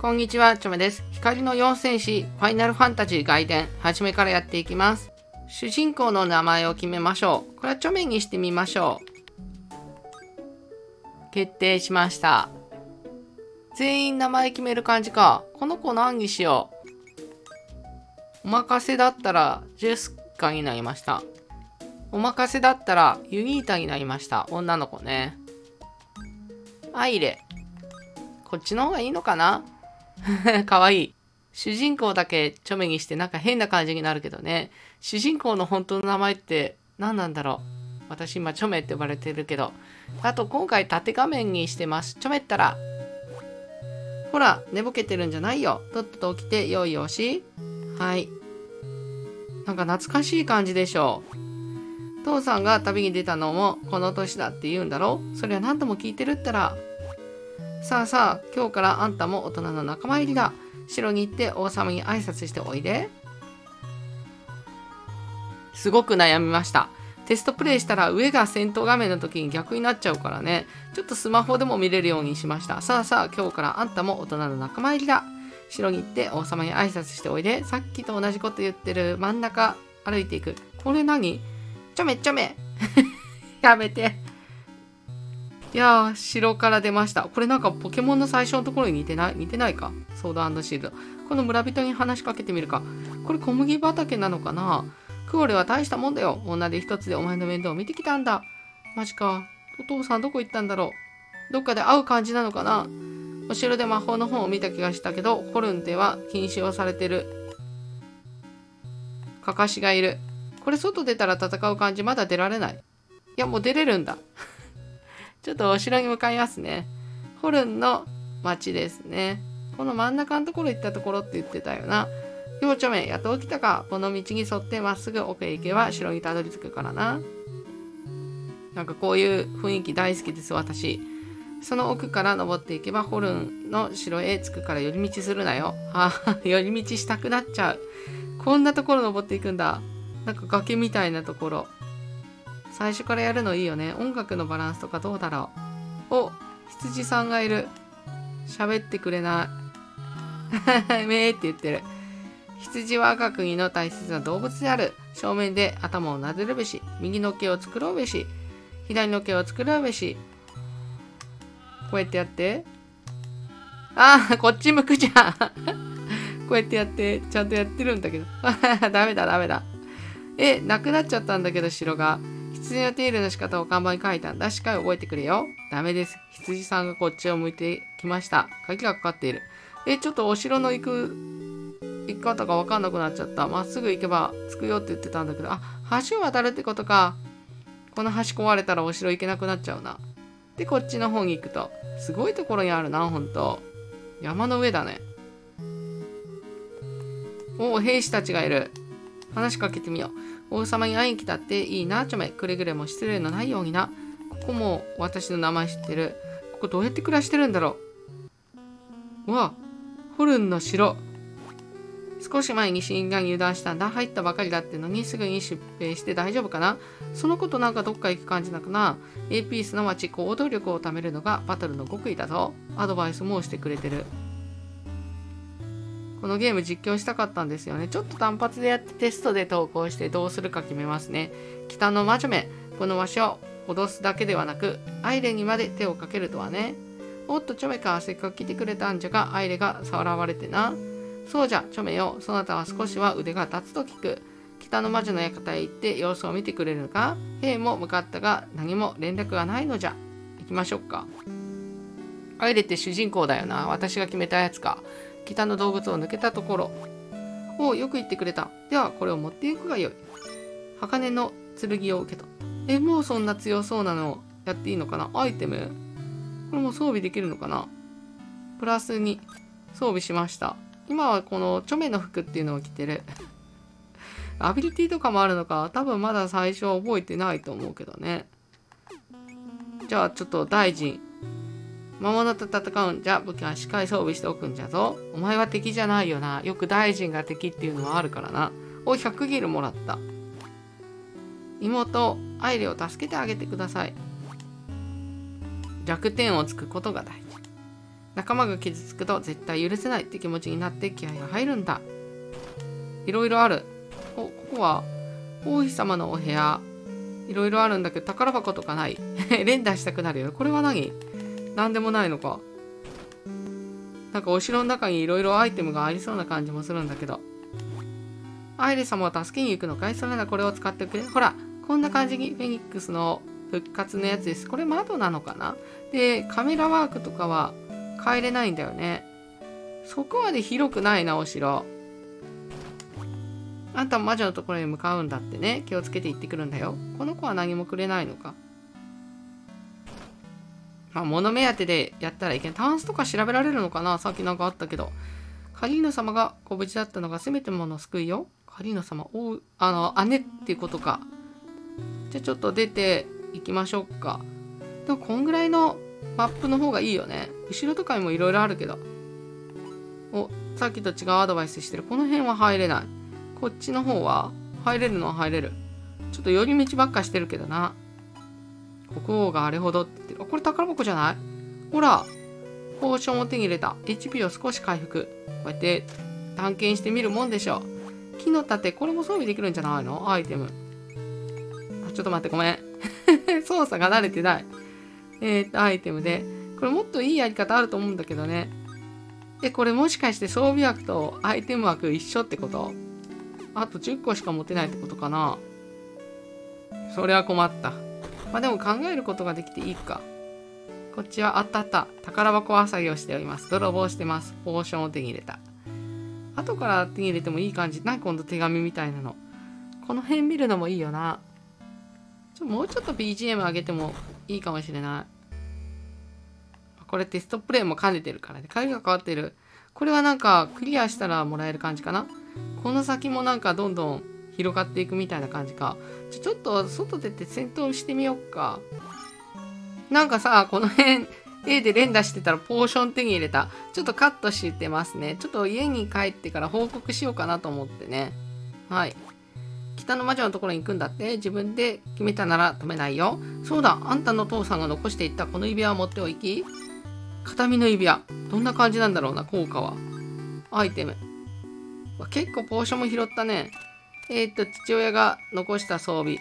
こんにちは、チョメです。光の四戦士、ファイナルファンタジー外伝、初めからやっていきます。主人公の名前を決めましょう。これはチョメにしてみましょう。決定しました。全員名前決める感じか。この子何にしよう。お任せだったら、ジェスカになりました。お任せだったら、ユニータになりました。女の子ね。アイレ。こっちの方がいいのかなかわいい。主人公だけチョメにしてなんか変な感じになるけどね。主人公の本当の名前って何なんだろう。私今チョメって呼ばれてるけど。あと今回縦画面にしてます。チョメったら。ほら、寝ぼけてるんじゃないよ。とっとと起きて用意をし。はい。なんか懐かしい感じでしょう。父さんが旅に出たのもこの年だって言うんだろそれは何度も聞いてるったら。さあさあ、今日からあんたも大人の仲間入りだ。城に行って王様に挨拶しておいで。すごく悩みました。テストプレイしたら上が戦闘画面の時に逆になっちゃうからね。ちょっとスマホでも見れるようにしました。さあさあ、今日からあんたも大人の仲間入りだ。城に行って王様に挨拶しておいで。さっきと同じこと言ってる真ん中歩いていく。これ何？ちょめちょめ。やめて。いやー、城から出ました。これなんかポケモンの最初のところに似てない似てないか？ソードシールド。この村人に話しかけてみるか。これ小麦畑なのかな？クオレは大したもんだよ。女で一つでお前の面倒を見てきたんだ。マジか。お父さんどこ行ったんだろう？どっかで会う感じなのかな？お城で魔法の本を見た気がしたけど、ホルンでは禁止をされてる。カカシがいる。これ外出たら戦う感じまだ出られない。いや、もう出れるんだ。ちょっとお城に向かいますね。ホルンの町ですね。この真ん中のところ行ったところって言ってたよな。幼著名、やっと起きたか。この道に沿ってまっすぐ奥へ行けば城にたどり着くからな。なんかこういう雰囲気大好きです、私。その奥から登っていけばホルンの城へ着くから寄り道するなよ。あ 寄り道したくなっちゃう。こんなところ登っていくんだ。なんか崖みたいなところ。最初からやるのいいよね。音楽のバランスとかどうだろう。お、羊さんがいる。喋ってくれない。めーって言ってる。羊は赤国の大切な動物である。正面で頭を撫でるべし。右の毛を作ろうべし。左の毛を作ろうべし。こうやってやって。ああ、こっち向くじゃん。こうやってやって、ちゃんとやってるんだけど。ダメだ、ダメだ。え、なくなっちゃったんだけど、城が。羊の手入れの仕方を看板に書いたんだ。しっかり覚えてくれよ。ダメです。羊さんがこっちを向いてきました。鍵がかかっている。え、ちょっとお城の行く、行き方がわかんなくなっちゃった。まっすぐ行けば着くよって言ってたんだけど、あ、橋を渡るってことか。この橋壊れたらお城行けなくなっちゃうな。で、こっちの方に行くと。すごいところにあるな、ほんと。山の上だね。おお、兵士たちがいる。話しかけてみよう。王様に会いに来たっていいな、ちょめ。くれぐれも失礼のないようにな。ここも私の名前知ってる。ここどうやって暮らしてるんだろう。うわ、ホルンの城。少し前に死因が入団したんだ。入ったばかりだってのにすぐに出兵して大丈夫かなそのことなんかどっか行く感じなくな。A ピースの街、行動力を貯めるのがバトルの極意だぞ。アドバイスもしてくれてる。このゲーム実況したかったんですよね。ちょっと単発でやってテストで投稿してどうするか決めますね。北の魔女め、このわしを脅すだけではなく、アイレにまで手をかけるとはね。おっと、チョメか、せっかく来てくれたんじゃが、アイレがさらわれてな。そうじゃ、チョメよ、そなたは少しは腕が立つと聞く。北の魔女の館へ行って様子を見てくれるのか兵も向かったが何も連絡がないのじゃ。行きましょうか。アイレって主人公だよな。私が決めたやつか。北の動物を抜けたところ。おお、よく言ってくれた。では、これを持っていくがよい。鋼の剣を受け取った。え、もうそんな強そうなのをやっていいのかな？アイテムこれも装備できるのかな？プラスに装備しました。今はこのチョメの服っていうのを着てる。アビリティとかもあるのか？多分まだ最初は覚えてないと思うけどね。じゃあちょっと大臣。魔物と戦うんじゃ武器はしっかり装備しておくんじゃぞ。お前は敵じゃないよな。よく大臣が敵っていうのはあるからな。お、100ギルもらった。妹、アイレを助けてあげてください。弱点をつくことが大事。仲間が傷つくと絶対許せないって気持ちになって気合が入るんだいろいろあるおここは王妃様のお部屋いろいろあるんだけど宝箱とかない 連打したくなるよこれは何？何でもないのか。なんかお城の中にいろいろアイテムがありそうな感じもするんだけど。アイレ様を助けに行くのかい？それならこれを使ってくれ。ほらこんな感じにフェニックスの復活のやつです。これ窓なのかな？でカメラワークとかは変えれないんだよね。そこまで広くないなお城。あんたも魔女のところに向かうんだってね。気をつけて行ってくるんだよ。この子は何もくれないのか？あ物目当てでやったらいけないタンスとか調べられるのかな？さっきなんかあったけど。カリーノ様がご無事だったのがせめてもの救いよカリーノ様おあの姉っていうことか。じゃあちょっと出ていきましょうか。でもこんぐらいのマップの方がいいよね。後ろとかにもいろいろあるけど。おさっきと違うアドバイスしてる。この辺は入れない。こっちの方は入れるのは入れる。ちょっと寄り道ばっかしてるけどな。国王があれほどって。言ってるあこれ宝箱じゃない？ほらポーションを手に入れた。HP を少し回復。こうやって探検してみるもんでしょう。木の盾これも装備できるんじゃないの？アイテム。あちょっと待ってごめん。操作が慣れてない。えー、っとアイテムで。これもっといいやり方あると思うんだけどね。えこれもしかして装備枠とアイテム枠一緒ってこと？あと10個しか持てないってことかな。それは困った。まあでも考えることができていいか。こっちはあったあった宝箱は作業しております。泥棒してます。ポーションを手に入れた。後から手に入れてもいい感じ。な今度手紙みたいなの。この辺見るのもいいよな。ちょもうちょっと BGM 上げてもいいかもしれない。これテストプレイも兼ねてるからね。鍵が変わってる。これはなんかクリアしたらもらえる感じかな。この先もなんかどんどん広がっていくみたいな感じか。ちょちょっと外出て戦闘してみよっか。なんかさこの辺 A で連打してたらポーション手に入れた。ちょっとカットしてますね。ちょっと家に帰ってから報告しようかなと思ってね。はい。北の魔女のところに行くんだって。自分で決めたなら止めないよ。そうだ。あんたの父さんが残していった。この指輪を持っておき。形見の指輪。どんな感じなんだろうな効果は。アイテム。結構ポーションも拾ったね。えー、っと父親が残した装備。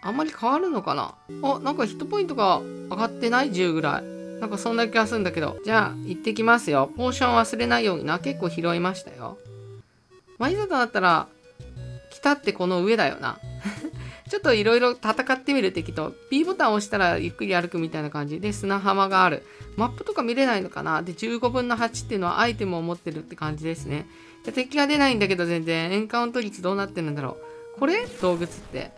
あんまり変わるのかな？あなんかヒットポイントが上がってない ?10 ぐらい。なんかそんな気がするんだけど。じゃあ行ってきますよ。ポーション忘れないようにな。結構拾いましたよ。まあいざとなったら来たってこの上だよな。ちょっといろいろ戦ってみる敵と B ボタンを押したらゆっくり歩くみたいな感じ。で砂浜がある。マップとか見れないのかな？で15分の8っていうのはアイテムを持ってるって感じですね。敵が出ないんだけど全然。エンカウント率どうなってるんだろう。これ？動物って。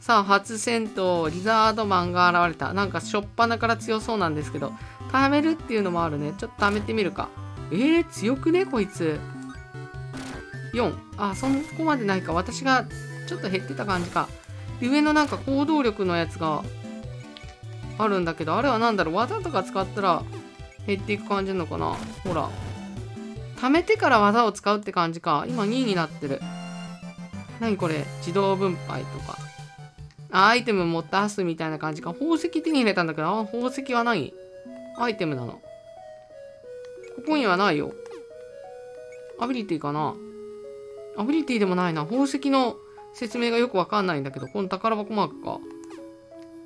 さあ初戦闘リザードマンが現れた。なんかしょっぱなから強そうなんですけど貯めるっていうのもあるね。ちょっと貯めてみるか。えー、強くね？こいつ。4あそこまでないか。私がちょっと減ってた感じか。上のなんか行動力のやつがあるんだけどあれは何だろう？技とか使ったら減っていく感じなのかな？ほら。貯めてから技を使うって感じか。今2位になってる。何これ？自動分配とか。あアイテム持ってすみたいな感じか。宝石手に入れたんだけどあ宝石は何アイテムなの。ここにはないよ。アビリティかな。アビリティでもないな。宝石の説明がよくわかんないんだけど、この宝箱マークか。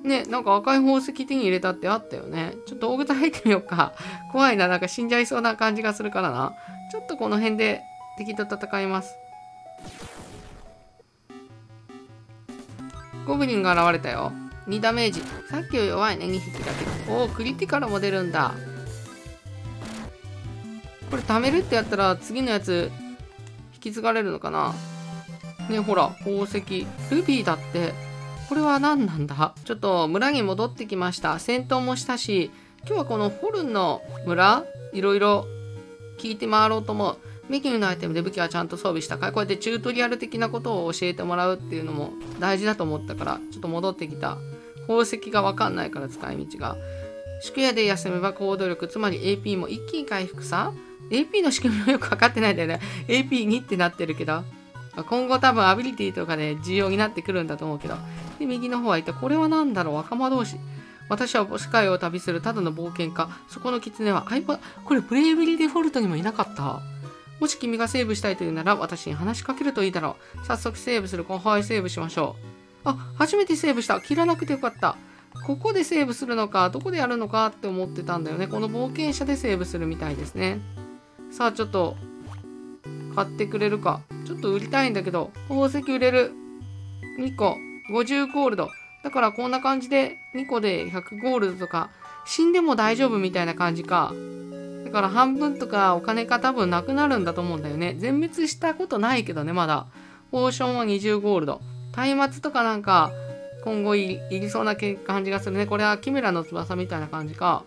ね、なんか赤い宝石手に入れたってあったよね。ちょっと大型入ってみようか。怖いな、なんか死んじゃいそうな感じがするからな。ちょっとこの辺で敵と戦います。ゴブリンが現れたよ。2ダメージ。さっきよ弱いね、2匹だけど。おお、クリティカルも出るんだ。これ貯めるってやったら次のやつ引き継がれるのかなねほら宝石。ルビーだってこれは何なんだ？ちょっと村に戻ってきました。戦闘もしたし今日はこのホルンの村いろいろ聞いて回ろうと思う。メニューのアイテムで武器はちゃんと装備したかいこうやってチュートリアル的なことを教えてもらうっていうのも大事だと思ったからちょっと戻ってきた。宝石がわかんないから使い道が。宿屋で休めば行動力つまり AP も一気に回復さ。AP の仕組みもよく分かってないんだよね。AP2 ってなってるけど。今後多分アビリティとかで重要になってくるんだと思うけど。で、右の方はいた。これは何だろう？若者同士。私は世界を旅するただの冒険家。そこの狐は iPod、これブレイブリーデフォルトにもいなかった？もし君がセーブしたいというなら私に話しかけるといいだろう。早速セーブする。後輩セーブしましょう。あ、初めてセーブした。切らなくてよかった。ここでセーブするのか、どこでやるのかって思ってたんだよね。この冒険者でセーブするみたいですね。さあ、ちょっと、買ってくれるか。ちょっと売りたいんだけど、宝石売れる。2個、50ゴールド。だからこんな感じで2個で100ゴールドとか、死んでも大丈夫みたいな感じか。だから半分とかお金が多分なくなるんだと思うんだよね。全滅したことないけどね、まだ。ポーションは20ゴールド。松明とかなんか、今後いりそうな感じがするね。これはキメラの翼みたいな感じか。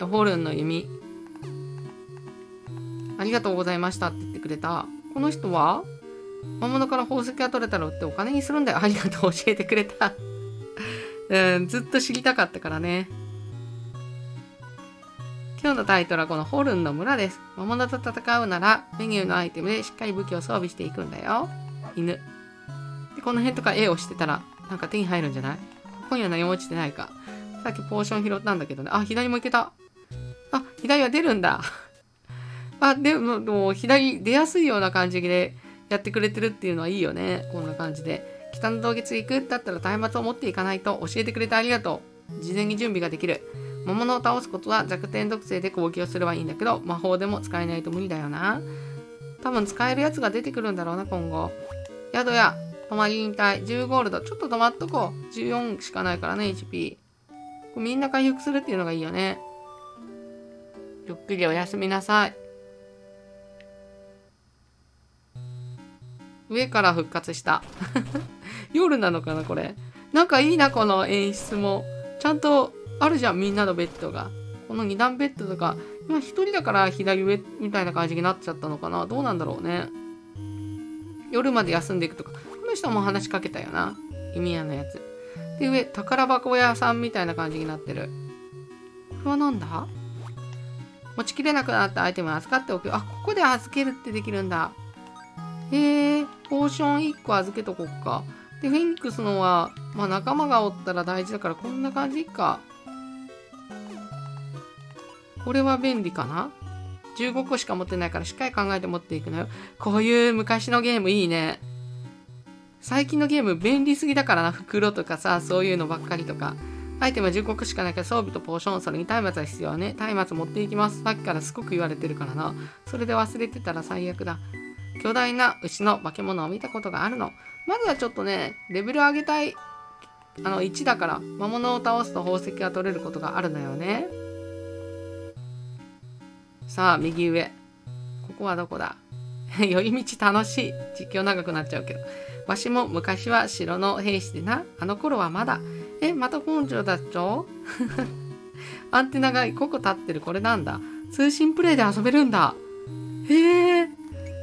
ホルンの弓。ありがとうございましたって言ってくれた。この人は魔物から宝石が取れたら売ってお金にするんだよ。ありがとう。教えてくれた。うん、ずっと知りたかったからね。今日のタイトルはこのホルンの村です。魔物と戦うならメニューのアイテムでしっかり武器を装備していくんだよ。犬。で、この辺とか絵をしてたらなんか手に入るんじゃない？ここには何も落ちてないか。さっきポーション拾ったんだけどね。あ、左も行けた。あ、左は出るんだ。あ、でも、もう左出やすいような感じでやってくれてるっていうのはいいよね。こんな感じで。北の洞穴行くだったら松明を持っていかないと教えてくれてありがとう。事前に準備ができる。魔物を倒すことは弱点属性で攻撃をすればいいんだけど、魔法でも使えないと無理だよな。多分使えるやつが出てくるんだろうな、今後。宿屋、泊まり引退、10ゴールド。ちょっと止まっとこう。14しかないからね、HP。みんな回復するっていうのがいいよね。ゆっくりおやすみなさい。上から復活した。夜なのかな、これ。なんかいいな、この演出も。ちゃんとあるじゃん、みんなのベッドが。この2段ベッドとか、今1人だから左上みたいな感じになっちゃったのかな。どうなんだろうね。夜まで休んでいくとか。この人も話しかけたよな。意味屋のやつ。で、上、宝箱屋さんみたいな感じになってる。これは何だ？持ちきれなくなったアイテムを預かっておく。あ、ここで預けるってできるんだ。へえ、ポーション1個預けとこっか。で、フェニックスのは、まあ仲間がおったら大事だからこんな感じか。これは便利かな ?15 個しか持ってないからしっかり考えて持っていくのよ。こういう昔のゲームいいね。最近のゲーム便利すぎだからな。袋とかさ、そういうのばっかりとか。アイテムは15個しかないから装備とポーション、それに松明は必要ね。松明持っていきます。さっきからすごく言われてるからな。それで忘れてたら最悪だ。巨大な牛の化け物を見たことがあるの。まずはちょっとね、レベル上げたい。あの、1だから、魔物を倒すと宝石が取れることがあるのよね。さあ、右上。ここはどこだ？寄り道楽しい。実況長くなっちゃうけど。わしも昔は城の兵士でな。あの頃はまだ。え、また根性だっちょ？アンテナが5個立ってるこれなんだ。通信プレイで遊べるんだ。へえ。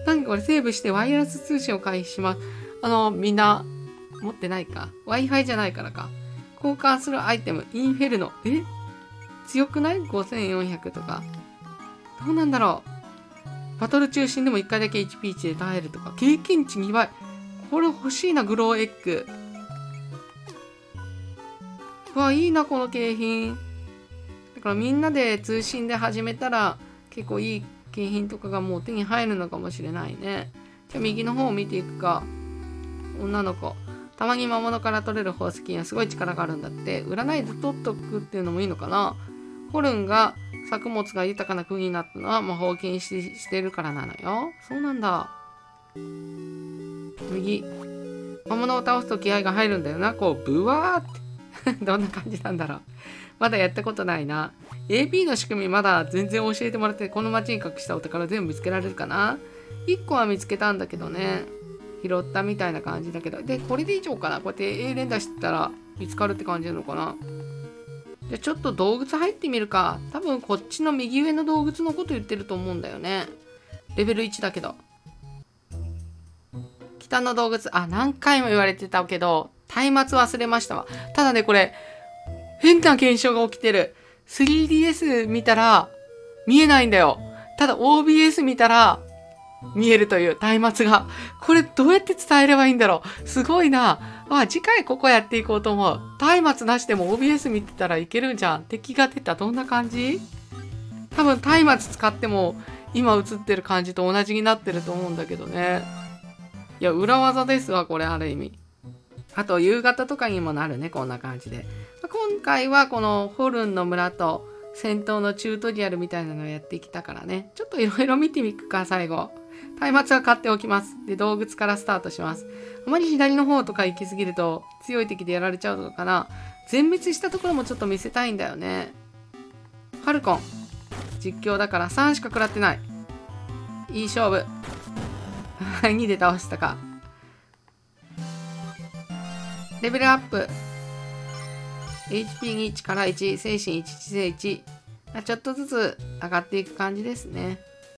何これセーブしてワイヤレス通信を開始します。あの、みんな持ってないか？Wi-Fi じゃないからか。交換するアイテム、インフェルノ。え？強くない ?5400 とか。どうなんだろう？バトル中心でも1回だけ HP1 で耐えるとか。経験値2倍。これ欲しいな、グローエッグ。うわ、いいな、この景品。だからみんなで通信で始めたら結構いい景品とかがもう手に入るのかもしれないね。じゃあ右の方を見ていくか。女の子。たまに魔物から取れる宝石にはすごい力があるんだって。占いで取っとくっていうのもいいのかな。ホルンが作物が豊かな国になったのは魔法禁止してるからなのよ。そうなんだ。右。魔物を倒すと気合が入るんだよな。こう、ブワーって。どんな感じなんだろう。まだやったことないな。AP の仕組みまだ全然教えてもらって、この街に隠したお宝全部見つけられるかな ?1 個は見つけたんだけどね。拾ったみたいな感じだけど。で、これで以上かなこうやって A 連打してたら見つかるって感じなのかなじゃちょっと洞窟入ってみるか。多分こっちの右上の洞窟のこと言ってると思うんだよね。レベル1だけど。北の洞窟。あ、何回も言われてたけど、松明忘れましたわ。ただね、これ、変な現象が起きてる。3DS 見たら、見えないんだよ。ただ OBS 見たら、見えるという松明が。これどうやって伝えればいいんだろうすごいな。あ、次回ここやっていこうと思う。松明なしでも OBS 見てたらいけるんじゃん。敵が出た。どんな感じ？多分松明使っても今映ってる感じと同じになってると思うんだけどね。いや、裏技ですわ、これある意味。あと、夕方とかにもなるね、こんな感じで。今回はこのホルンの村と戦闘のチュートリアルみたいなのをやってきたからね。ちょっといろいろ見てみくか、最後。松明は買っておきます。で、動物からスタートします。あまり左の方とか行き過ぎると強い敵でやられちゃうのかな。全滅したところもちょっと見せたいんだよね。ファルコン。実況だから3しか食らってない。いい勝負。2で倒したか。レベルアップ。HP に力1、精神1、知性1。ちょっとずつ上がっていく感じですね。